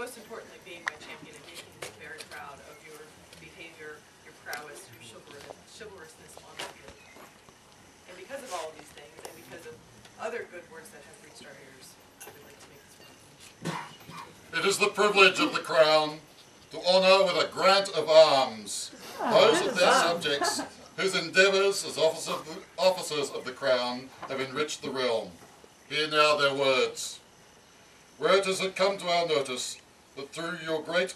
most importantly, being my champion and making me very proud of your behavior, your prowess, your chivalrous, chivalrousness on the field. And because of all of these things, and because of other good words that have reached our ears, I would like to make this proclamation. It is the privilege of the Crown to honour with a grant of arms oh, those of their subjects whose endeavours as officer of the- officers of the Crown have enriched the realm. Hear now their words. Where it has come to our notice that through your great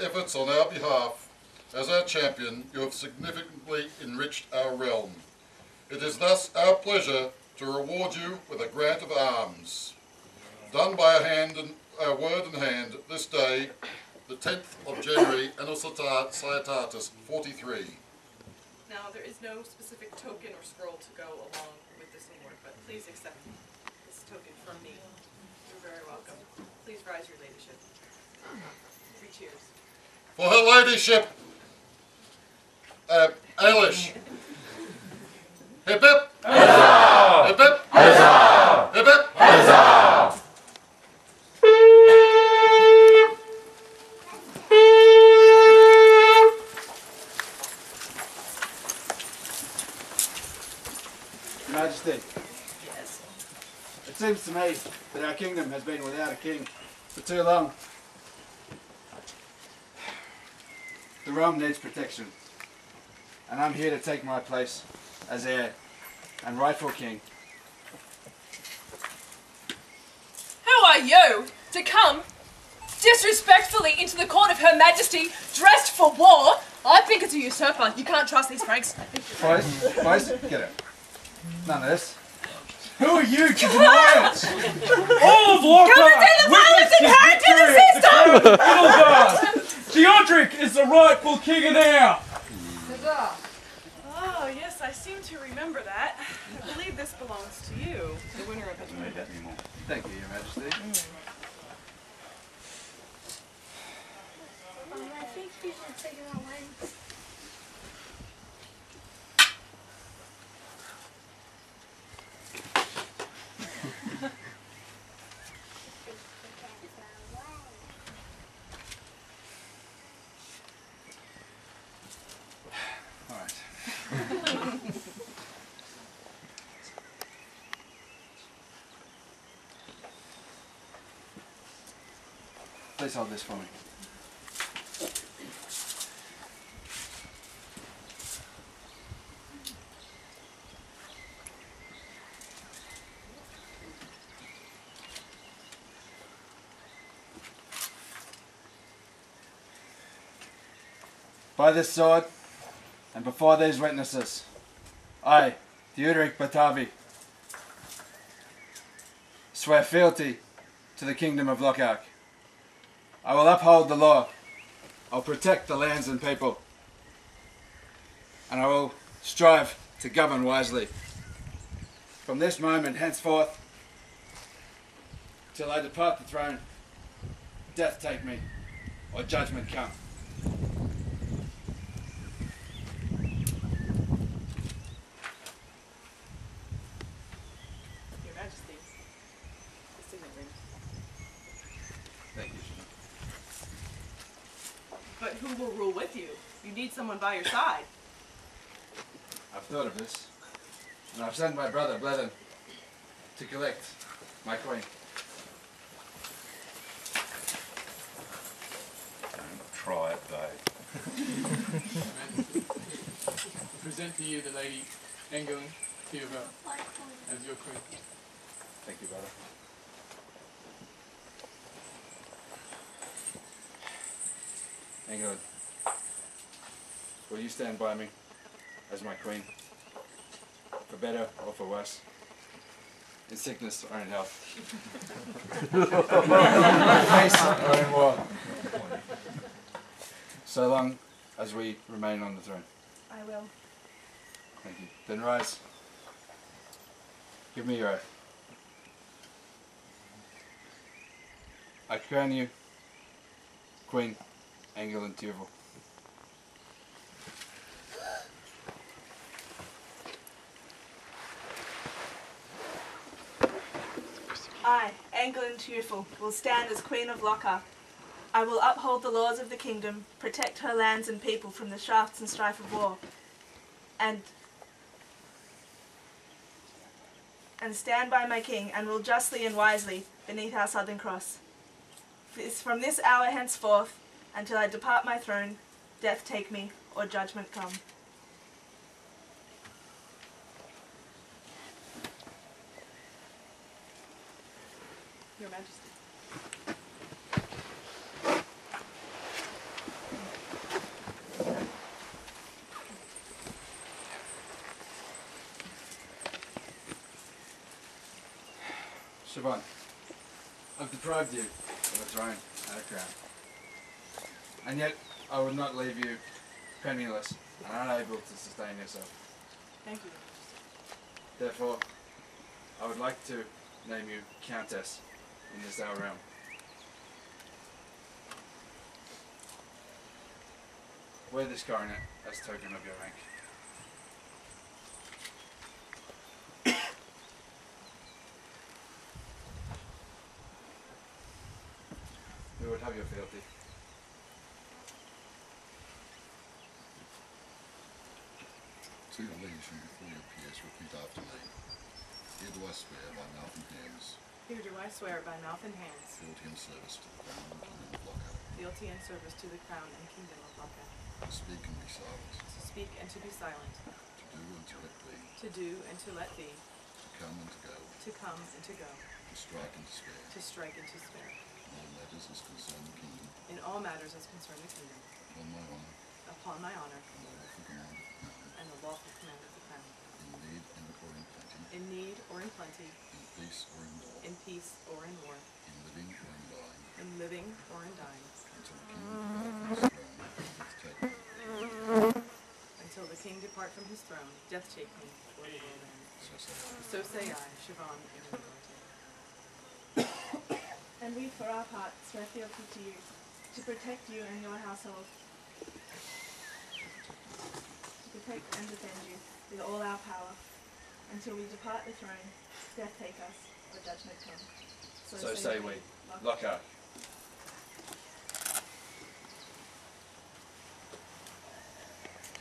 efforts on our behalf, as our champion, you have significantly enriched our realm. It is thus our pleasure to reward you with a grant of arms done by a hand and a word in hand this day, the 10th of January, Anno Societatis 43. Now, there is no specific token or scroll to go along with this award, but please accept this token from me. You're very welcome. Please rise, your ladyship. Three cheers. For her ladyship, uh, Ailis. Hip hip. Hip hip. Hip hip. Your Majesty, Yes. it seems to me that our kingdom has been without a king for too long. Realm needs protection, and I'm here to take my place as heir and rightful king. Who are you to come disrespectfully into the court of Her Majesty dressed for war? I think it's a usurper. You can't trust these Franks. Boys, boys, get out. None of this. Who are you to deny it? All of Lorca! the violence inherent in the system! Edelgard! Theuderic is the rightful king of now! Oh, yes, I seem to remember that. I believe this belongs to you, the winner of it. Thank you, Your Majesty. Um, I think you should figure out when. All right. Please hold this for me. By this sword, and before these witnesses, I, Theuderic Batavi, swear fealty to the kingdom of Lochac. I will uphold the law. I'll protect the lands and people. And I will strive to govern wisely. From this moment henceforth, till I depart the throne, death take me, or judgment come. Your Majesty, the signet ring. Thank you, But who will rule with you? You need someone by your side. I've thought of this, and I've sent my brother Blethen to collect my coin. Don't Try it, babe. Present to you the Lady England Theobald as your queen. Thank you, brother. Will you stand by me as my queen? For better or for worse? In sickness or in health? or in war? So long as we remain on the throne. I will. Thank you. Then rise. Give me your oath. I crown you Queen Angela Tyrville. I, Anglin Tearful, will stand as Queen of Lochac. I will uphold the laws of the kingdom, protect her lands and people from the shafts and strife of war, and and stand by my king, and rule justly and wisely beneath our southern cross. From this hour henceforth, until I depart my throne, death take me, or judgment come. Your Majesty. Siobhan, I've deprived you of a throne and a crown. And yet, I would not leave you penniless and unable to sustain yourself. Thank you. Therefore, I would like to name you Countess in this our realm. Wear this coronet as token of your rank. We would have your fealty. Your liege and before your peers, repeat after me. Here do I swear by mouth and hands, Here do I swear by mouth and hands, fealty and service to the crown and kingdom of Lochac, fealty and service to the crown and kingdom of Lochac, to speak and be silent, to speak and to be silent, to do and to let be, to do and to let be, to come and to go, to come and to go, to strike and to spare, to strike and to spare, in all matters as concern the kingdom, in all matters as concern the kingdom, upon my honour upon my honor. And the lawful command of the crown, and the lawful command of the crown, in need and or in plenty, in need or in plenty, in peace or in war, in peace or in war, in living or in dying, in living or in dying, until the king depart from his throne, and take me, until the king depart from his throne, death take me, or the world end. so say I. So say I, Siobhan And we, for our part, swear fealty to you, to protect you and your household, to protect and defend you with all our power, until we depart the throne, death take us, or judgment come. So say we. Lochac.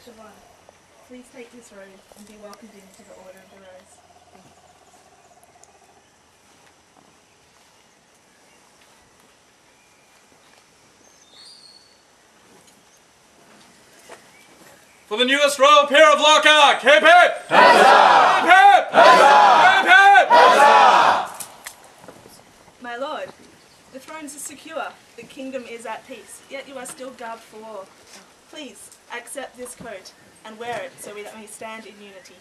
Siobhan, please take this robe and be welcomed into the Order of the Rose. For the newest royal peer of Lochac, hip hip! Hip hip! Hip hip! My lord, the thrones are secure, the kingdom is at peace, yet you are still garbed for war. Please, accept this coat and wear it so we that may stand in unity.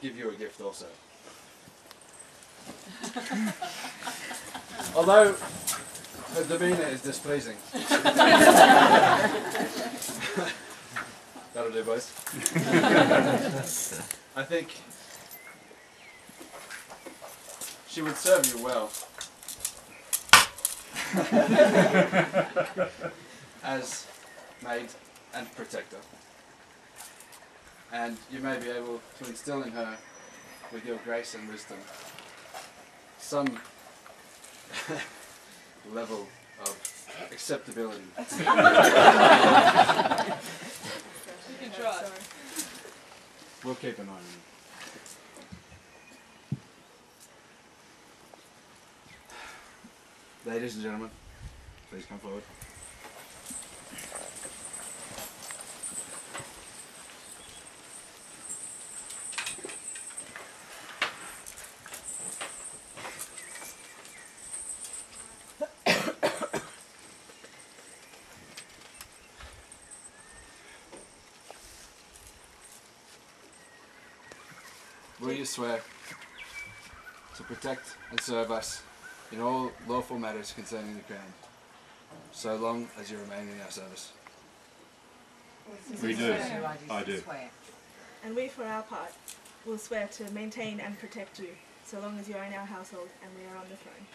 Give you a gift also. Although her demeanour is displeasing. That'll do, boys. I think she would serve you well. As maid and protector. And you may be able to instill in her, with your grace and wisdom, some level of acceptability. You can try. We'll keep an eye on you. Ladies and gentlemen, please come forward. Will you swear to protect and serve us in all lawful matters concerning the crown, so long as you remain in our service? We do. I do. And we, for our part, will swear to maintain and protect you so long as you are in our household and we are on the throne.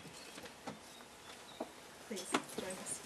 Please join us.